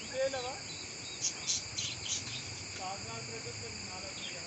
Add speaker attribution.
Speaker 1: ఇదేలావా కాకినాడ నాలుగు